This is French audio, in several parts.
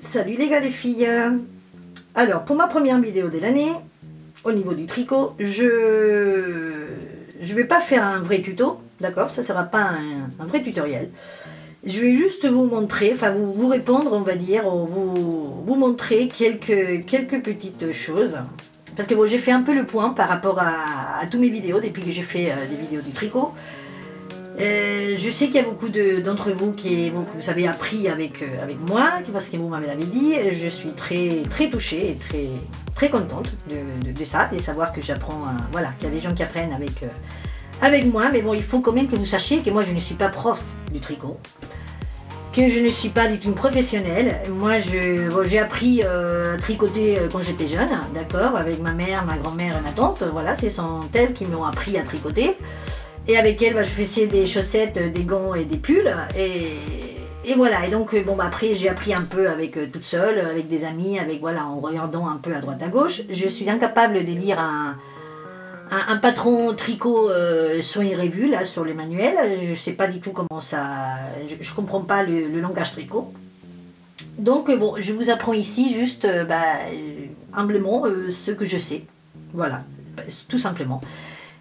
Salut les gars les filles Alors pour ma première vidéo de l'année, au niveau du tricot, je je vais pas faire un vrai tuto, d'accord? Ça sera pas un, vrai tutoriel. Je vais juste vous montrer, enfin vous, répondre on va dire, vous, vous montrer quelques, quelques petites choses. Parce que bon, j'ai fait un peu le point par rapport à, à tous mes vidéos depuis que j'ai fait euh, des vidéos du tricot. Euh, je sais qu'il y a beaucoup d'entre vous qui avez appris avec, euh, avec moi, parce que vous m'avez dit. Je suis très, très touchée et très, très contente de, ça, de savoir que j'apprends, euh, voilà, qu'il y a des gens qui apprennent avec, avec moi. Mais bon, il faut quand même que vous sachiez que moi, je ne suis pas prof du tricot, que je ne suis pas du tout une professionnelle. Moi, j'ai appris à tricoter quand j'étais jeune, d'accord, avec ma mère, ma grand-mère et ma tante. Voilà, ce sont elles qui m'ont appris à tricoter. Et avec elle, bah, je faisais des chaussettes, euh, des gants et des pulls. Et, voilà. Et donc, euh, bon, bah, après, j'ai appris un peu avec euh, toute seule, avec des amis, avec voilà, en regardant un peu à droite à gauche. Je suis incapable de lire un, patron tricot euh, soin et là sur les manuels. Je sais pas du tout comment ça. Je, ne comprends pas le, langage tricot. Donc bon, je vous apprends ici juste bah, humblement ce que je sais. Voilà, tout simplement.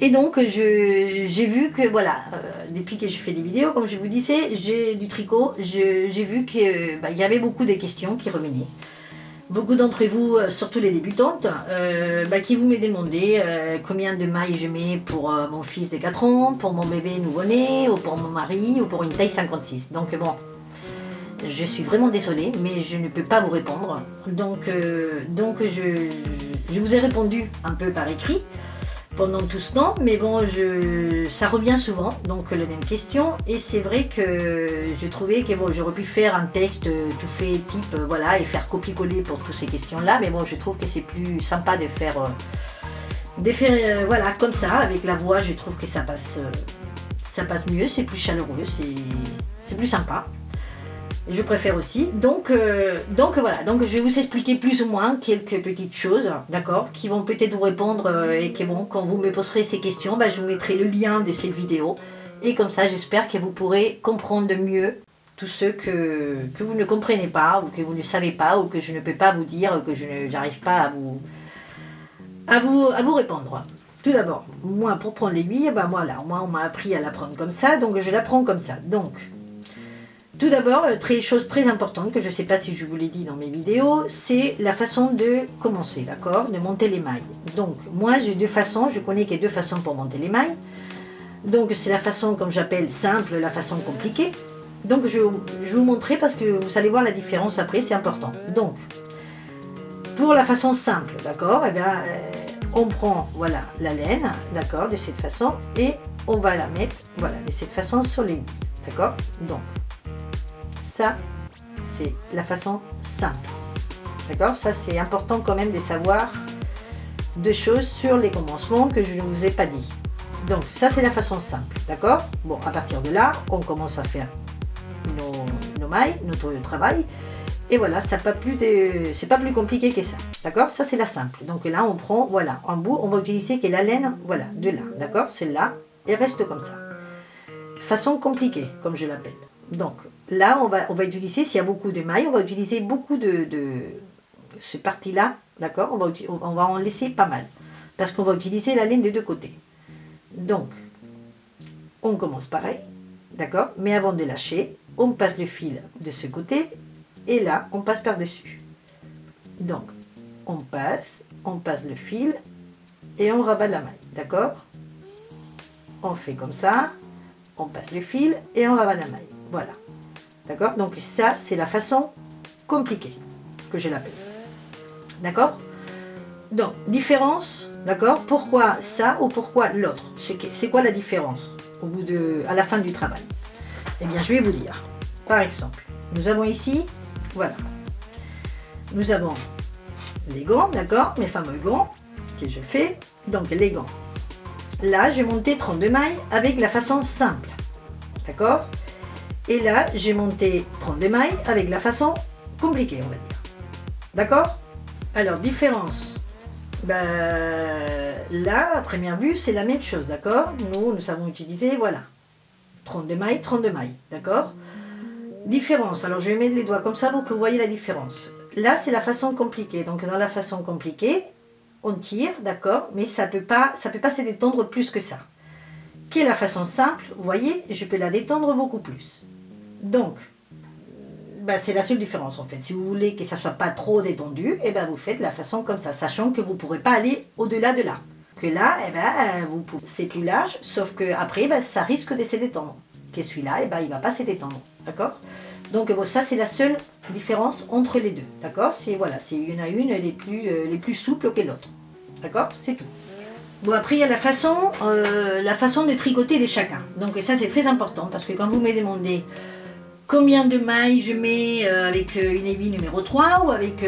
Et donc, j'ai vu que, voilà, euh, depuis que j'ai fait des vidéos, comme je vous disais, j'ai du tricot, j'ai vu qu'il bah, y avait beaucoup de questions qui revenaient. Beaucoup d'entre vous, euh, surtout les débutantes, euh, bah, qui vous m'ont demandé combien de mailles je mets pour mon fils de 4 ans, pour mon bébé nouveau-né, ou pour mon mari, ou pour une taille 56. Donc bon, je suis vraiment désolée, mais je ne peux pas vous répondre. Donc, donc je, je vous ai répondu un peu par écrit pendant tout ce temps, mais bon, je, ça revient souvent, donc la même question. Et c'est vrai que je trouvais que bon, j'aurais pu faire un texte tout fait type, euh, voilà, et faire copier-coller pour toutes ces questions-là, mais bon, je trouve que c'est plus sympa de faire, euh, de faire euh, voilà, comme ça, avec la voix, je trouve que ça passe, ça passe mieux, c'est plus chaleureux, c'est plus sympa je préfère aussi. Donc, euh, donc voilà, donc je vais vous expliquer plus ou moins quelques petites choses, d'accord, qui vont peut-être vous répondre euh, et que bon, quand vous me poserez ces questions, bah, je vous mettrai le lien de cette vidéo. Et comme ça, j'espère que vous pourrez comprendre mieux tout ce que, que vous ne comprenez pas, ou que vous ne savez pas, ou que je ne peux pas vous dire, que je n'arrive pas à vous, à, vous, à vous répondre. Tout d'abord, moi, pour prendre l'aiguille, bah, moi, là, moi, on m'a appris à la prendre comme ça, donc je la prends comme ça. Donc, tout d'abord, euh, chose très importante que je ne sais pas si je vous l'ai dit dans mes vidéos, c'est la façon de commencer, d'accord? De monter les mailles. Donc, moi, j'ai deux façons, je connais qu'il y a deux façons pour monter les mailles. Donc, c'est la façon, comme j'appelle, simple, la façon compliquée. Donc, je, vais vous montrer parce que vous allez voir la différence après, c'est important. Donc, pour la façon simple, d'accord? Eh bien, euh, on prend, voilà, la laine, d'accord, de cette façon, et on va la mettre, voilà, de cette façon sur les d'accord? Donc, ça, c'est la façon simple. D'accord? Ça, c'est important quand même de savoir deux choses sur les commencements que je ne vous ai pas dit. Donc, ça, c'est la façon simple. D'accord? Bon, à partir de là, on commence à faire nos, mailles, notre travail. Et voilà, ça pas plus de, c'est pas plus compliqué que ça. D'accord? Ça, c'est la simple. Donc là, on prend, voilà, en bout, on va utiliser que la laine, voilà, de là. D'accord? C'est là et reste comme ça. Façon compliquée, comme je l'appelle. Donc, là, on va, on va utiliser, s'il y a beaucoup de mailles, on va utiliser beaucoup de, de ce parti-là, d'accord? On va, on va en laisser pas mal, parce qu'on va utiliser la laine des deux côtés. Donc, on commence pareil, d'accord? Mais avant de lâcher, on passe le fil de ce côté, et là, on passe par-dessus. Donc, on passe, on passe le fil, et on rabat la maille, d'accord? On fait comme ça, on passe le fil, et on rabat la maille. Voilà. D'accord? Donc ça, c'est la façon compliquée que je l'appelle. D'accord? Donc, différence, d'accord? Pourquoi ça ou pourquoi l'autre? C'est quoi la différence au bout de, à la fin du travail? Eh bien, je vais vous dire. Par exemple, nous avons ici, voilà, nous avons les gants, d'accord? Mes fameux gants que je fais. Donc, les gants. Là, j'ai monté 32 mailles avec la façon simple. D'accord? Et là, j'ai monté 32 mailles avec la façon compliquée, on va dire. D'accord? Alors, différence. Ben, là, à première vue, c'est la même chose, d'accord? Nous, nous savons utiliser, voilà. 32 mailles, 32 mailles, d'accord? Différence. Alors je vais mettre les doigts comme ça pour que vous voyez la différence. Là, c'est la façon compliquée. Donc dans la façon compliquée, on tire, d'accord, mais ça peut pas, ça peut pas se détendre plus que ça. Qui est la façon simple, vous voyez, je peux la détendre beaucoup plus. Donc, bah, c'est la seule différence en fait. Si vous voulez que ça soit pas trop détendu, et eh ben vous faites la façon comme ça, sachant que vous pourrez pas aller au-delà de là. Que là, et eh ben, vous c'est plus large, sauf que après, ben, ça risque de se détendre. Que celui-là, et ben, il va pas se détendre, d'accord? Donc ça c'est la seule différence entre les deux, d'accord? C'est voilà, c'est il y en a une les plus euh, les plus souples que l'autre, d'accord? C'est tout. Bon après il y a la façon euh, la façon de tricoter de chacun. Donc ça c'est très important parce que quand vous me demandez combien de mailles je mets euh, avec une aiguille numéro 3 ou avec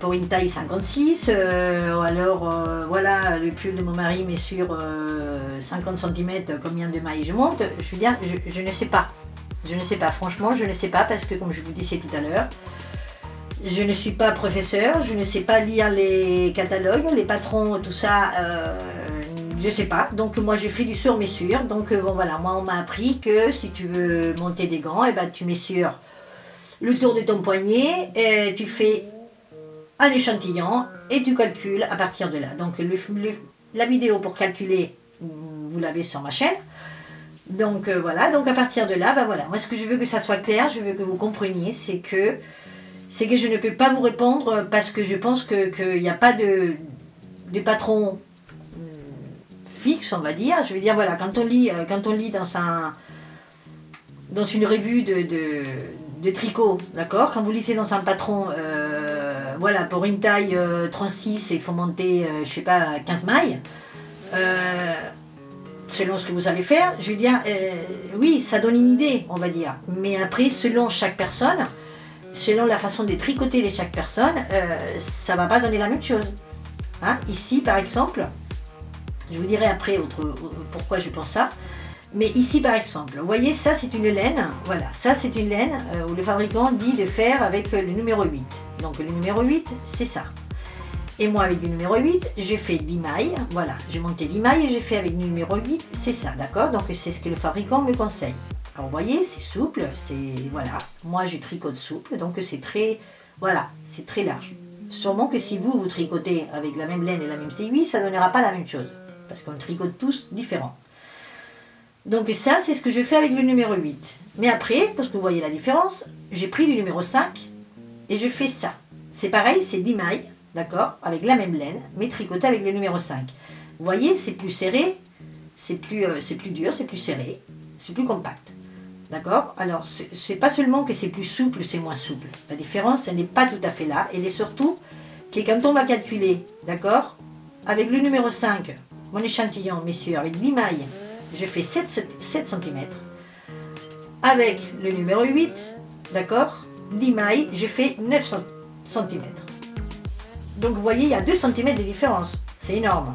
pour une taille 56 ou alors voilà le pull de mon mari met sur 50 cm combien de mailles je monte. Je veux dire je ne sais pas. Je ne sais pas, franchement, je ne sais pas parce que comme je vous disais tout à l'heure, je ne suis pas professeur, je ne sais pas lire les catalogues, les patrons, tout ça, euh, je sais pas. Donc moi je fais du sur-mesure. Donc euh, bon voilà, moi on m'a appris que si tu veux monter des gants, et eh ben, tu sur le tour de ton poignet, et tu fais un échantillon et tu calcules à partir de là. Donc la vidéo pour calculer, vous l'avez sur ma chaîne. Donc euh, voilà, donc à partir de là, bah voilà, moi ce que je veux que ça soit clair, je veux que vous compreniez, c'est que c'est que je ne peux pas vous répondre parce que je pense qu'il n'y a pas de, de patron on va dire. Je veux dire, voilà, quand on lit, euh, quand on lit dans, un, dans une revue de, de, tricot, d'accord Quand vous lisez dans un patron, euh, voilà, pour une taille 36, il faut monter, je sais pas, 15 mailles selon ce que vous allez faire, je veux dire, euh, oui, ça donne une idée, on va dire. Mais après, selon chaque personne, selon la façon de tricoter de chaque personne, euh, ça va pas donner la même chose. Hein? Ici, par exemple, je vous dirai après pourquoi je pense ça. Mais ici, par exemple, vous voyez, ça c'est une laine. Voilà, ça c'est une laine euh, où le fabricant dit de faire avec le numéro 8. Donc le numéro 8, c'est ça. Et moi, avec du numéro 8, j'ai fait 10 mailles. Voilà, j'ai monté 10 mailles et j'ai fait avec du numéro 8. C'est ça, d'accord Donc, c'est ce que le fabricant me conseille. Alors, vous voyez, c'est souple. C'est, voilà, moi, je tricote souple. Donc, c'est très, voilà, c'est très large. Sûrement que si vous, vous tricotez avec la même laine et la même aiguille, ça ne donnera pas la même chose. Parce qu'on tricote tous différents. Donc ça, c'est ce que je fais avec le numéro 8. Mais après, parce que vous voyez la différence, j'ai pris du numéro 5 et je fais ça. C'est pareil, c'est 10 mailles d'accord Avec la même laine, mais tricoté avec le numéro 5. Vous voyez, c'est plus serré, c'est plus, euh, plus dur, c'est plus serré, c'est plus compact. D'accord Alors, c'est pas seulement que c'est plus souple, c'est moins souple. La différence, elle n'est pas tout à fait là. Elle est surtout que quand on va calculer, d'accord Avec le numéro 5, mon échantillon, messieurs, avec 8 mailles, je fais 7, 7 cm. Avec le numéro 8, d'accord 10 mailles, je fais 9 cm. Donc vous voyez, il y a 2 cm de différence. C'est énorme.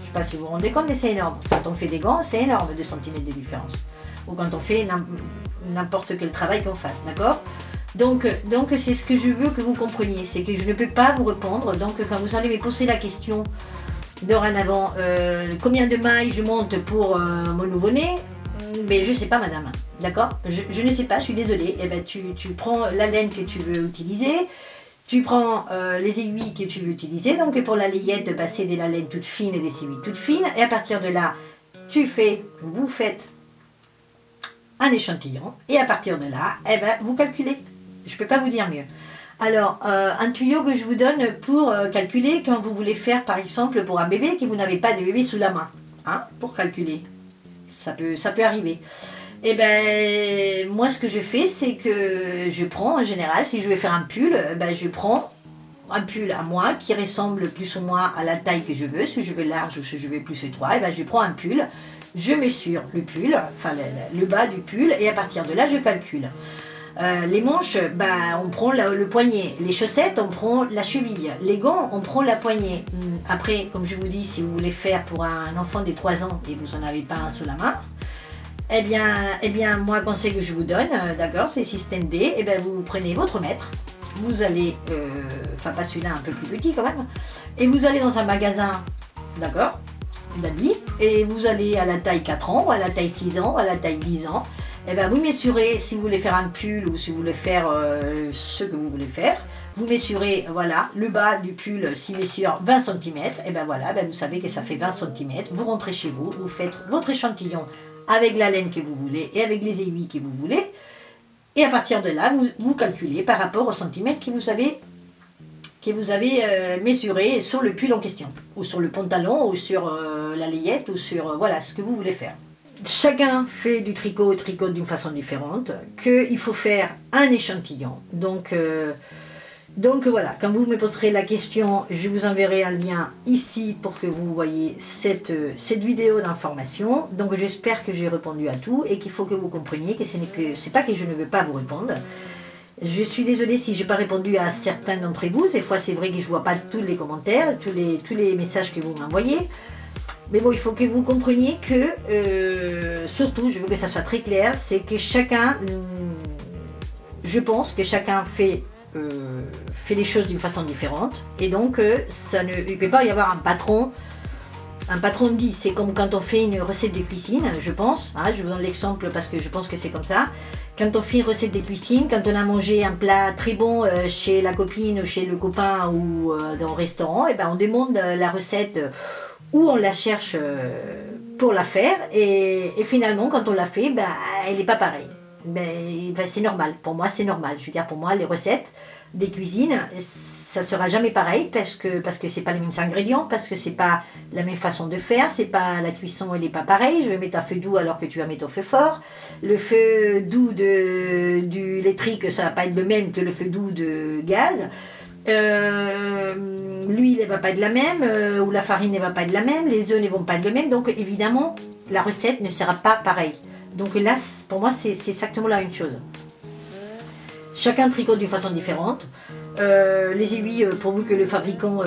Je ne sais pas si vous vous rendez compte, mais c'est énorme. Quand on fait des gants, c'est énorme 2 cm de différence. Ou quand on fait n'importe quel travail qu'on fasse, d'accord? Donc, donc c'est ce que je veux que vous compreniez, c'est que je ne peux pas vous répondre. Donc quand vous allez me poser la question dorénavant, euh, combien de mailles je monte pour euh, mon nouveau-né? Mais je ne sais pas, madame. D'accord? Je, ne sais pas, je suis désolée. Eh ben, tu, tu prends la laine que tu veux utiliser, tu prends euh, les aiguilles que tu veux utiliser. Donc pour la layette, bah, c'est de la laine toute fine et des aiguilles toutes fines. Et à partir de là, tu fais, vous faites un échantillon. Et à partir de là, eh ben, vous calculez. Je ne peux pas vous dire mieux. Alors, euh, un tuyau que je vous donne pour euh, calculer quand vous voulez faire, par exemple, pour un bébé que vous n'avez pas de bébé sous la main. Hein, pour calculer. Ça peut, ça peut arriver. Eh ben, moi, ce que je fais, c'est que je prends, en général, si je vais faire un pull, ben, je prends un pull à moi qui ressemble plus ou moins à la taille que je veux, si je veux large ou si je veux plus étroit, et eh ben, je prends un pull, je mesure le pull, enfin le, bas du pull, et à partir de là, je calcule. Euh, les manches, ben, on prend le, poignet. Les chaussettes, on prend la cheville. Les gants, on prend la poignée. Hmm, après, comme je vous dis, si vous voulez faire pour un enfant de 3 ans et vous n'en avez pas un sous la main, eh bien, eh bien, moi, conseil que je vous donne, euh, d'accord, c'est système D. Eh bien, vous prenez votre mètre, vous allez, euh, enfin pas celui-là, un peu plus petit quand même, et vous allez dans un magasin, d'accord, d'habits, et vous allez à la taille 4 ans, à la taille 6 ans, à la taille 10 ans, eh ben, vous mesurez si vous voulez faire un pull ou si vous voulez faire euh, ce que vous voulez faire. Vous mesurez, voilà, le bas du pull, s'il mesure 20 cm, et ben voilà, ben vous savez que ça fait 20 cm. Vous rentrez chez vous, vous faites votre échantillon avec la laine que vous voulez et avec les aiguilles que vous voulez. Et à partir de là, vous, calculez par rapport au centimètre que vous avez, que vous avez euh, mesuré sur le pull en question, ou sur le pantalon, ou sur euh, la layette, ou sur voilà ce que vous voulez faire. Chacun fait du tricot et tricote d'une façon différente, qu'il faut faire un échantillon. Donc, donc voilà, quand vous me poserez la question, je vous enverrai un lien ici pour que vous voyez cette, cette vidéo d'information. Donc j'espère que j'ai répondu à tout et qu'il faut que vous compreniez que ce n'est que pas que je ne veux pas vous répondre. Je suis désolée si je n'ai pas répondu à certains d'entre vous. Des fois, c'est vrai que je ne vois pas tous les commentaires, tous les messages que vous m'envoyez. Mais bon, il faut que vous compreniez que, euh, surtout, je veux que ça soit très clair, c'est que chacun, hum, je pense que chacun fait euh, fait les choses d'une façon différente. Et donc, euh, ça ne, il ne peut pas y avoir un patron, un patron de vie. C'est comme quand on fait une recette de cuisine, je pense. Hein, je vous donne l'exemple parce que je pense que c'est comme ça. Quand on fait une recette de cuisine, quand on a mangé un plat très bon chez la copine, chez le copain ou dans le restaurant, et eh ben on demande la recette ou on la cherche pour la faire. Et, finalement, quand on la fait, ben, elle n'est pas pareille ben, ben, c'est normal. Pour moi, c'est normal. Je veux dire, pour moi, les recettes des cuisines, ça sera jamais pareil parce que parce que c'est pas les mêmes ingrédients, parce que c'est pas la même façon de faire, c'est pas la cuisson, elle n'est pas pareille. Je vais mettre un feu doux alors que tu vas mettre au feu fort. Le feu doux de du électrique, ça va pas être le même que le feu doux de gaz. Euh, l'huile ne va pas être la même, euh, ou la farine ne va pas être la même, les œufs ne vont pas être le même, donc évidemment la recette ne sera pas pareille. Donc là, pour moi, c'est exactement la même chose. Chacun tricote d'une façon différente. Euh, les aiguilles, pourvu que le fabricant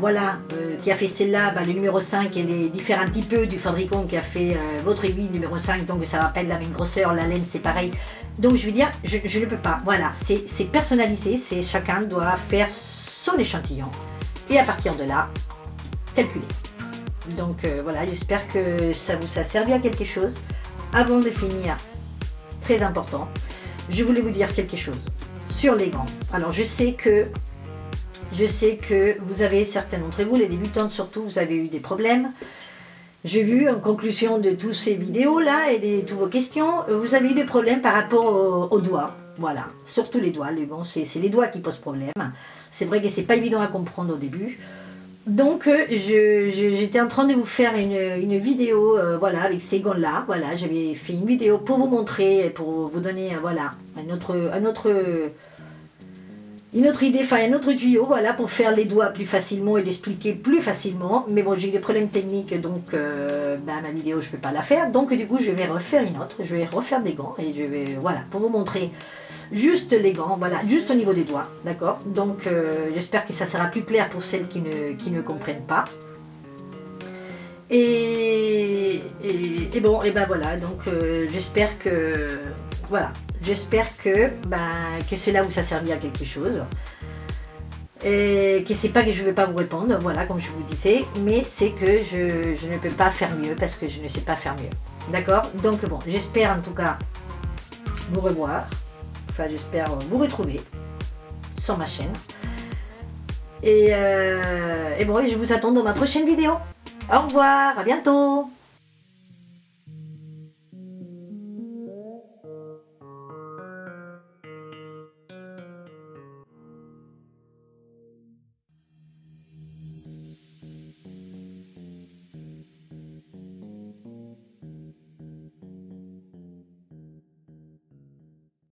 voilà, qui a fait celle-là, bah, le numéro 5, elle diffère un petit peu du fabricant qui a fait votre aiguille numéro 5, donc ça va pas être la même grosseur, la laine c'est pareil. Donc je veux dire, je, ne peux pas. Voilà, c'est personnalisé, c'est chacun doit faire son échantillon. Et à partir de là, calculer. Donc voilà, j'espère que ça vous a servi à quelque chose avant de finir, très important, je voulais vous dire quelque chose sur les gants. Alors je sais que je sais que vous avez, certains d'entre vous, les débutantes surtout, vous avez eu des problèmes. J'ai vu en conclusion de toutes ces vidéos-là et de toutes vos questions, vous avez eu des problèmes par rapport aux, doigts. Voilà, surtout les doigts. Les gants, c'est les doigts qui posent problème. C'est vrai que c'est pas évident à comprendre au début. Donc, euh, j'étais en train de vous faire une, vidéo, euh, voilà, avec ces gants-là. Voilà, j'avais fait une vidéo pour vous montrer, pour vous donner, euh, voilà, un autre, un autre, une autre idée, enfin un autre tuyau, voilà, pour faire les doigts plus facilement et l'expliquer plus facilement. Mais bon, j'ai des problèmes techniques, donc bah, ma vidéo, je ne vais pas la faire. Donc, du coup, je vais refaire une autre. Je vais refaire des gants et je vais, voilà, pour vous montrer juste les gants, voilà, juste au niveau des doigts, d'accord? Donc euh, j'espère que ça sera plus clair pour celles qui ne, comprennent pas. Et, et, bon, et ben voilà, donc euh, j'espère que, voilà, j'espère que, ben, que cela vous a servi à quelque chose. Et que c'est pas que je ne veux pas vous répondre, voilà, comme je vous disais, mais c'est que je, je ne peux pas faire mieux parce que je ne sais pas faire mieux. D'accord? Donc bon, j'espère en tout cas vous revoir. Enfin, j'espère vous retrouver sur ma chaîne. Et, euh, et bon, je vous attends dans ma prochaine vidéo. Au revoir, à bientôt